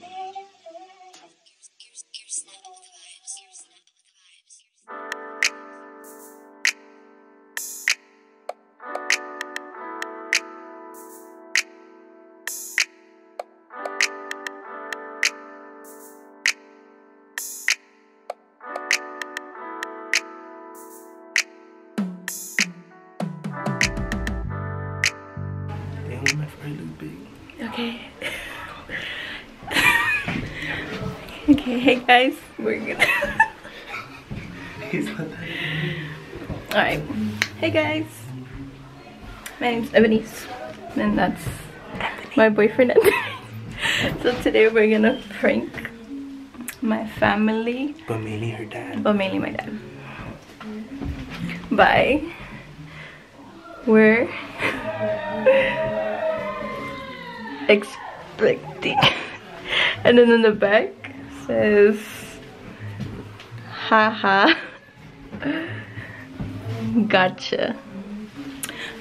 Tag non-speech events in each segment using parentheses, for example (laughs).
Damn, okay, hey guys, we're gonna. He's not that. Alright. Hey guys. My name's Evenis. And that's my boyfriend Anthony. (laughs) so today we're gonna prank my family, But mainly her dad. but mainly my dad. Bye. We're (laughs) expecting. (laughs) And then in the back says haha gotcha.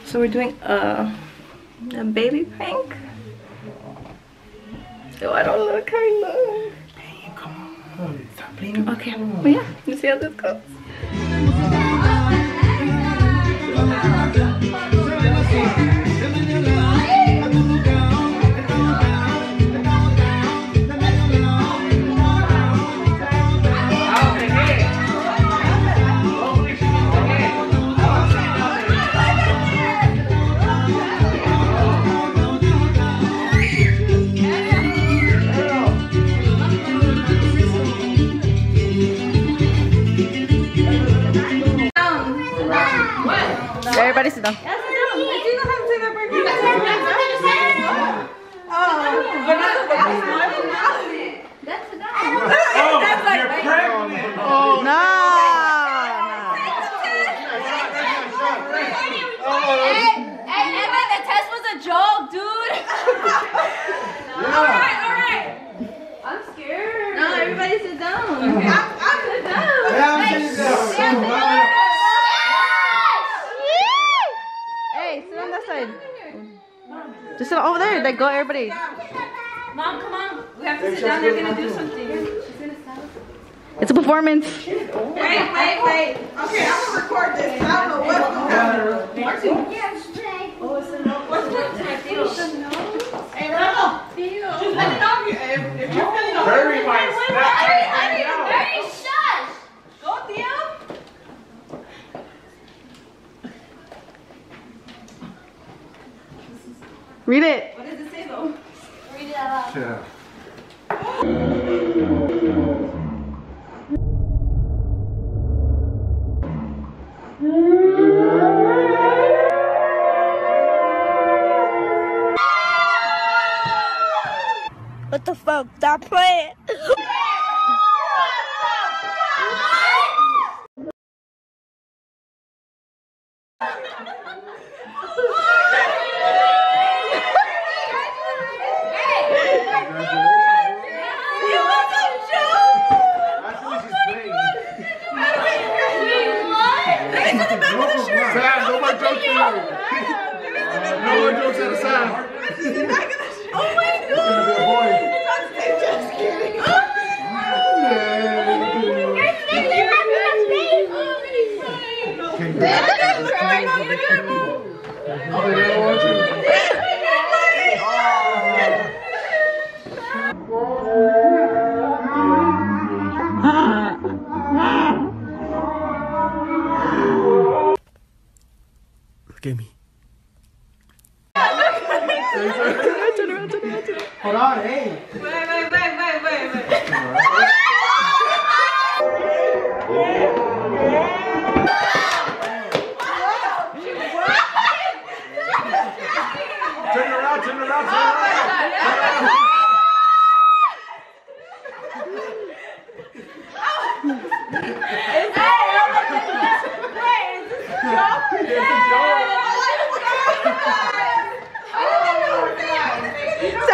So we're doing a, a baby prank. So I don't look how I look. Hey, come on. Stop playing. Okay, well yeah, let's see how this goes. Was a joke, dude. (laughs) Alright, alright. I'm scared. no. everybody sit down. Sit down. Hey, sit on that side. Just sit over oh, there. Like go, everybody. Mom, come on. We have to sit down. They're gonna do something. It's a performance. Wait, wait, wait. Okay, I'm gonna record this. I don't know what's gonna happen. Hey, Rebel. Just let it off you. If, if you're feeling Very nice. Very shush. Go, Theo. Read it. What does it say though? Read it out loud. Yeah. What the fuck? Stop playing. (laughs) Actually, she's playing. Sam, no more jokes for you. No more jokes at a Sam. Hold on, hey. Wait, wait, wait, wait, wait, wait. Turn around, turn around, turn around. Oh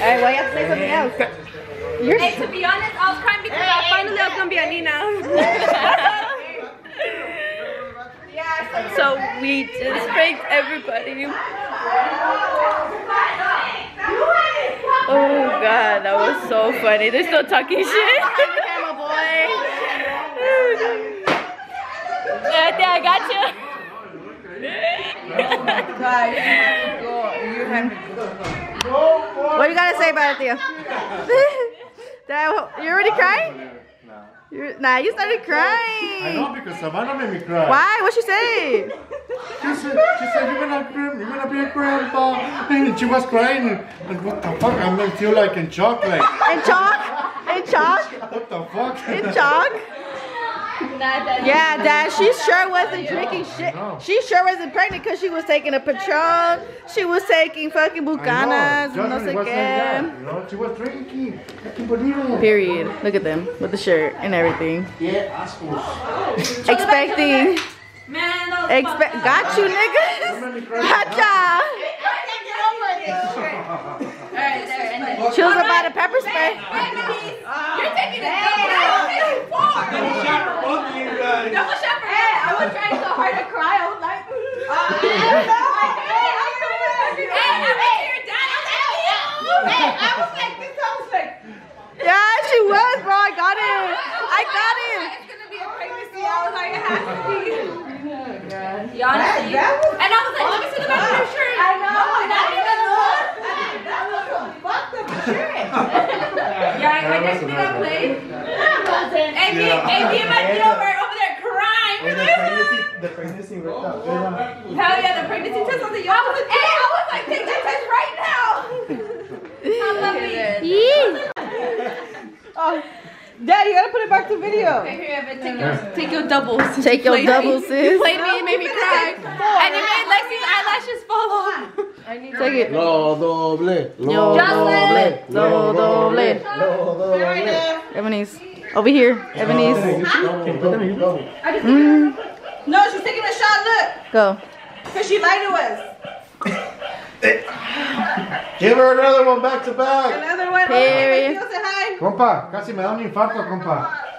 Alright, well, you have to say something else. Hey, to be honest, I was crying because I finally was gonna be a Nina. so we just pranked everybody. Oh god, that was so funny. They're still talking shit. boy. I think I got you. What you gotta say about it, Theo? (laughs) Dad, you already crying? You're, nah, you started crying. I know because Savannah made me cry. Why? What'd she say? She said, she said, you're gonna, be, you're gonna be a grandpa. And she was crying. And what the fuck? I'm like, feel like in shock. Like, In chalk? In chalk? (laughs) what the fuck? In chalk? (laughs) Yeah, Dad, she sure wasn't drinking shit. She sure wasn't pregnant because she was taking a Patron. She was taking fucking I Bucanas. know. No sé was like that, qué. You know, she was drinking. I can't believe it. Period. Look at them with the shirt and everything. Yeah, assholes. Expecting. Man, was Expect. Got you, niggas. Gotcha. Alright, there, and then. She was about to pepper spray. You're taking a double shot. Both of you guys. Double shot for Hey, I was trying so hard to cry. I was like, Hey, I went to your dad. I was like, Yeah, she was, bro. I got it. I got oh it. It's gonna be a oh pregnancy. I was like, it has to be. Yeah, honestly. And I was like, let me see the back of your shirt. I know. Not even look. Yeah, I, I definitely got played. And me, and me and my kid over, over there crying. Hey, the pregnancy, the pregnancy worked out good. huh? Hell yeah, the pregnancy test was a y'all was Hey, I was like, take that test right now. I love me. Oh, Dad, you gotta put it back to video. Here, Evan, take your, take your doubles. Take your Played double, me. sis. You played me and made me cry. And it made Lexi's eyelashes fall off. Take it. Lo doble. Yo, Jocelyn. doble, doble. Lo doble. Uh, Evenis over here. Evenis. Can you put them in? Mm, No, she's taking a shot, look. go. Because she lied to us. Give her another one back to back. Another one. Period. Say hi. Compa, casi me da un infarto, compa.